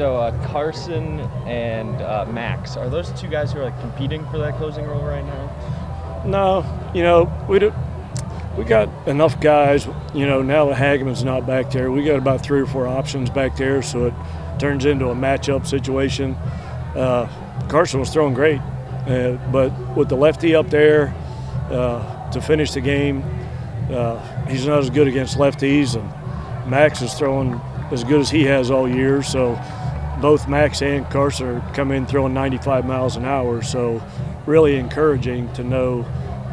So uh, Carson and uh, Max, are those two guys who are like competing for that closing role right now? No, you know we do, we got enough guys. You know now that Hageman's not back there, we got about three or four options back there, so it turns into a matchup situation. Uh, Carson was throwing great, uh, but with the lefty up there uh, to finish the game, uh, he's not as good against lefties, and Max is throwing as good as he has all year. So both Max and Carson come in throwing 95 miles an hour. So really encouraging to know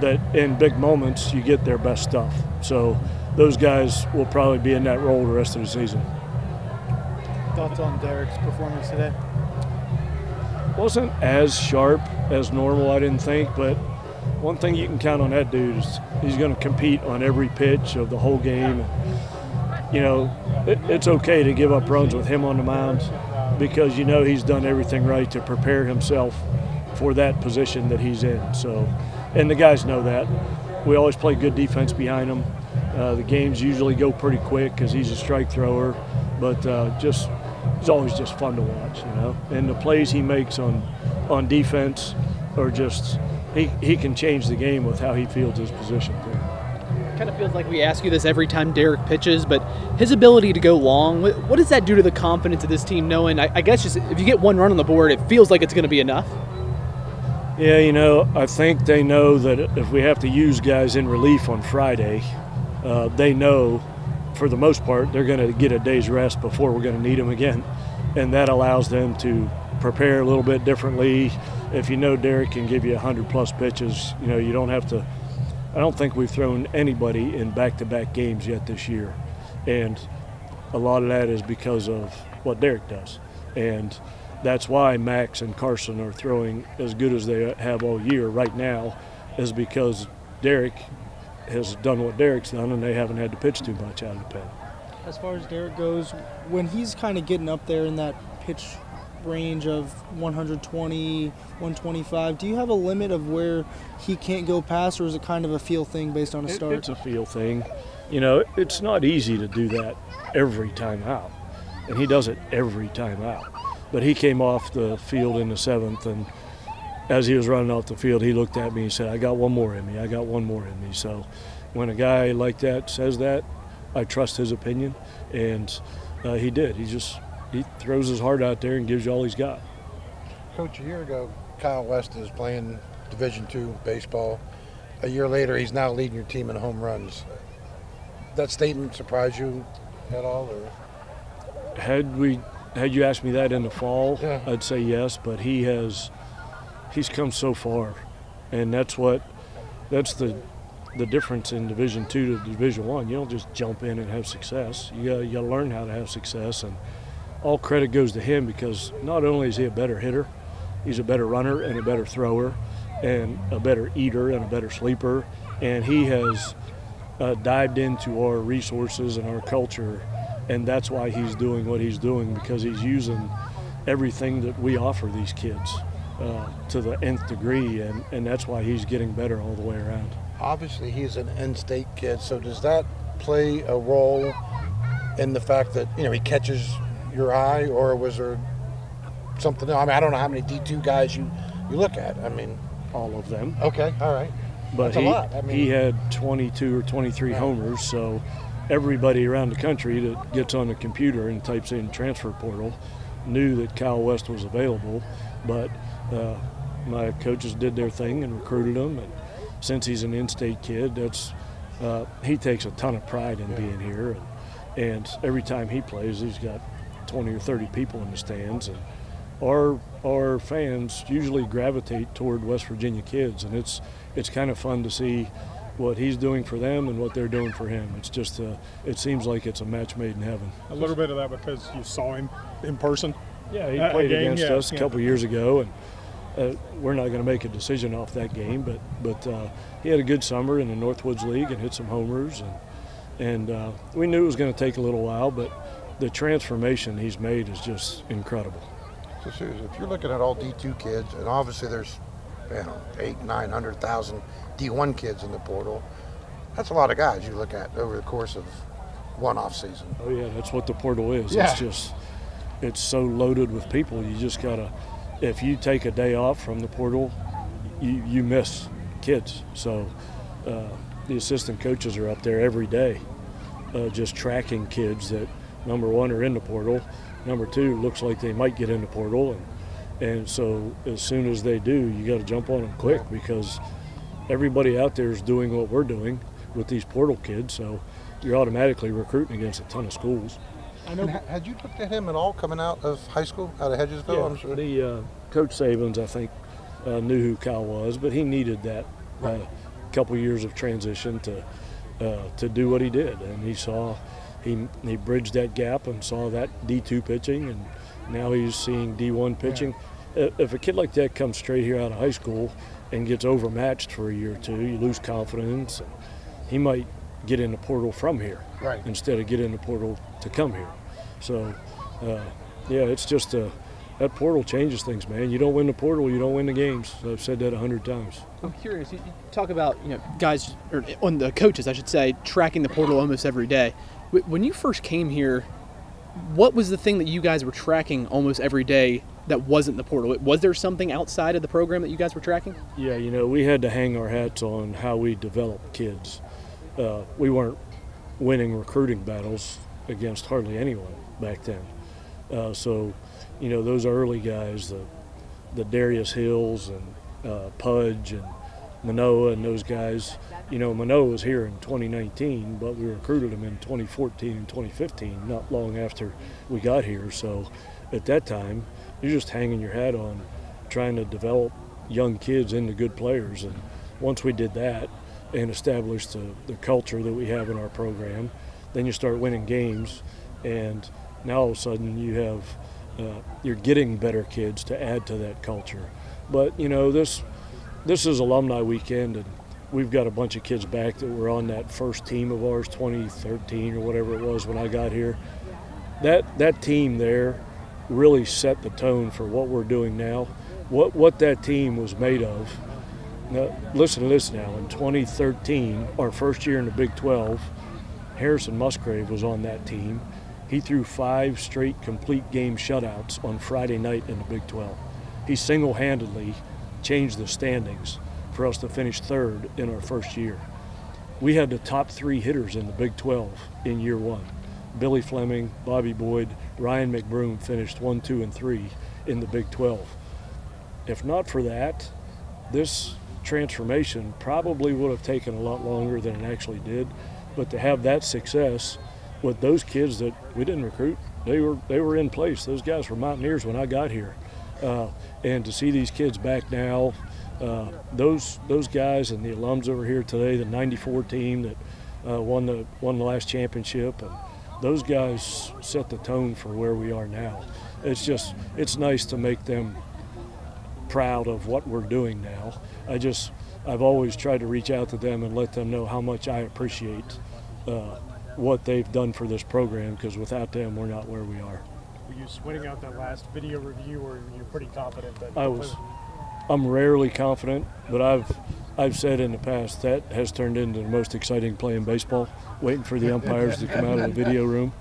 that in big moments you get their best stuff. So those guys will probably be in that role the rest of the season. Thoughts on Derek's performance today? Wasn't as sharp as normal, I didn't think, but one thing you can count on that dude is he's going to compete on every pitch of the whole game. You know, it, it's okay to give up runs with him on the mound because you know he's done everything right to prepare himself for that position that he's in. So, and the guys know that. We always play good defense behind him. Uh, the games usually go pretty quick because he's a strike thrower, but uh, just it's always just fun to watch, you know. And the plays he makes on on defense are just he, he can change the game with how he fields his position. Kind of feels like we ask you this every time Derek pitches, but his ability to go long, what does that do to the confidence of this team? Knowing, I, I guess, just if you get one run on the board, it feels like it's going to be enough. Yeah, you know, I think they know that if we have to use guys in relief on Friday, uh, they know for the most part they're going to get a day's rest before we're going to need them again. And that allows them to prepare a little bit differently. If you know Derek can give you 100 plus pitches, you know, you don't have to. I don't think we've thrown anybody in back to back games yet this year. And a lot of that is because of what Derek does. And that's why Max and Carson are throwing as good as they have all year right now, is because Derek has done what Derek's done, and they haven't had to pitch too much out of the pen. As far as Derek goes, when he's kind of getting up there in that pitch range of 120, 125, do you have a limit of where he can't go past, or is it kind of a feel thing based on a start? It, it's a feel thing. You know, it's not easy to do that every time out, and he does it every time out. But he came off the field in the seventh, and as he was running off the field, he looked at me and said, I got one more in me. I got one more in me. So when a guy like that says that, I trust his opinion. And uh, he did. He just he throws his heart out there and gives you all he's got. Coach, a year ago, Kyle West is playing Division two baseball. A year later, he's now leading your team in home runs. That statement surprise you at all? Or? Had we had you asked me that in the fall, Yeah. I'd say yes. But he has he's come so far, and that's what that's the the difference in Division Two to Division One. You don't just jump in and have success. You got you got to learn how to have success, and all credit goes to him because not only is he a better hitter, he's a better runner and a better thrower, and a better eater and a better sleeper, and he has uh, dived into our resources and our culture, and that's why he's doing what he's doing because he's using everything that we offer these kids uh, to the nth degree, and, and that's why he's getting better all the way around. Obviously, he's an in-state kid. So does that play a role in the fact that you know he catches your eye, or was there something? I mean, I don't know how many D2 guys you you look at. I mean, All of them. okay, all right. but That's he. I mean- he had 22 or 23 Right. homers, so everybody around the country that gets on the computer and types in transfer portal knew that Kyle West was available. But uh, my coaches did their thing and recruited him, and since he's an in-state kid, that's uh, he takes a ton of pride in being here, and, and every time he plays, he's got 20 or 30 people in the stands, and our our fans usually gravitate toward West Virginia kids, and it's it's kind of fun to see what he's doing for them and what they're doing for him. It's just uh, it seems like it's a match made in heaven. A little bit of that because you saw him in person. Yeah, he played game, against yeah, us a yeah. couple years ago, and uh, we're not going to make a decision off that game. But but uh, he had a good summer in the Northwoods League and hit some homers, and and uh, we knew it was going to take a little while, but the transformation he's made is just incredible. So Susan, if you're looking at all D2 kids, and obviously there's, you know, eight, nine hundred thousand D1 kids in the portal, that's a lot of guys you look at over the course of one off season. Oh yeah, that's what the portal is. Yeah. It's just it's so loaded with people. You just gotta, if you take a day off from the portal, you you miss kids. So uh, the assistant coaches are up there every day, uh, just tracking kids that number one are in the portal, number two looks like they might get in the portal, and and so as soon as they do, you got to jump on them quick because everybody out there is doing what we're doing with these portal kids. So you're automatically recruiting against a ton of schools. I know And had you looked at him at all coming out of high school, out of Hedgesville? I'm sure. The uh, coach Sabins, I think, uh, knew who Cal was, but he needed that uh, couple years of transition to uh, to do what he did, and he saw he he bridged that gap and saw that D2 pitching, and now he's seeing D1 pitching. Uh, If a kid like that comes straight here out of high school and gets overmatched for a year or two, you lose confidence, and he might get in the portal from here Right. instead of get in the portal to come here. So, uh, yeah, it's just a that portal changes things, man. You don't win the portal, you don't win the games. I've said that a hundred times. I'm curious. You, you talk about you know guys or on the coaches, I should say, tracking the portal almost every day. Wh- When you first came here, what was the thing that you guys were tracking almost every day that wasn't the portal? Was there something outside of the program that you guys were tracking? Yeah, you know, we had to hang our hats on how we develop kids. Uh, we weren't winning recruiting battles against hardly anyone back then. Uh, so, you know, those early guys, the the Darius Hills and uh, Pudge and Manoah and those guys, you know, Manoah was here in 2019, but we recruited him in 2014 and 2015, not long after we got here. So, at that time, you're just hanging your hat on trying to develop young kids into good players. And once we did that and established the, the culture that we have in our program, then you start winning games. And now all of a sudden you have, uh, you're getting better kids to add to that culture. But, you know, this, this is alumni weekend and we've got a bunch of kids back that were on that first team of ours, 2013 or whatever it was when I got here. That, that team there really set the tone for what we're doing now. What what that team was made of. Now, listen to this now. In 2013, our first year in the Big 12, Harrison Musgrave was on that team. He threw five straight complete game shutouts on Friday night in the Big 12. He single-handedly changed the standings for us to finish third in our first year. We had the top three hitters in the Big 12 in year one. Billy Fleming, Bobby Boyd, Ryan McBroom finished one, two, and three in the Big 12. If not for that, this transformation probably would have taken a lot longer than it actually did. But to have that success with those kids that we didn't recruit, they were they were in place. Those guys were Mountaineers when I got here, uh, and to see these kids back now, uh, those those guys and the alums over here today, the '94 team that uh, won the won the last championship, and those guys set the tone for where we are now. It's just it's nice to make them proud of what we're doing now. I just I've always tried to reach out to them and let them know how much I appreciate uh, what they've done for this program because without them we're not where we are. Were you sweating out that last video review, or were you're pretty confident that I was I'm rarely confident, but I've I've said in the past that has turned into the most exciting play in baseball, waiting for the umpires to come out of the video room.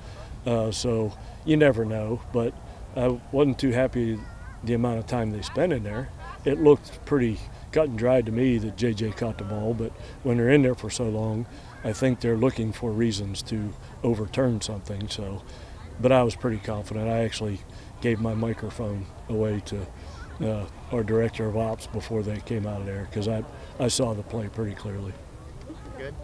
Uh, so you never know, but I wasn't too happy the amount of time they spent in there. It looked pretty cut and dried to me that JJ caught the ball, but when they're in there for so long, I think they're looking for reasons to overturn something. So, but I was pretty confident. I actually gave my microphone away to uh, our director of ops before they came out of there because I, I saw the play pretty clearly. Good.